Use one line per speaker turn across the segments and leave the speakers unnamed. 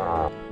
Bye.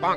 How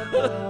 Twinkle,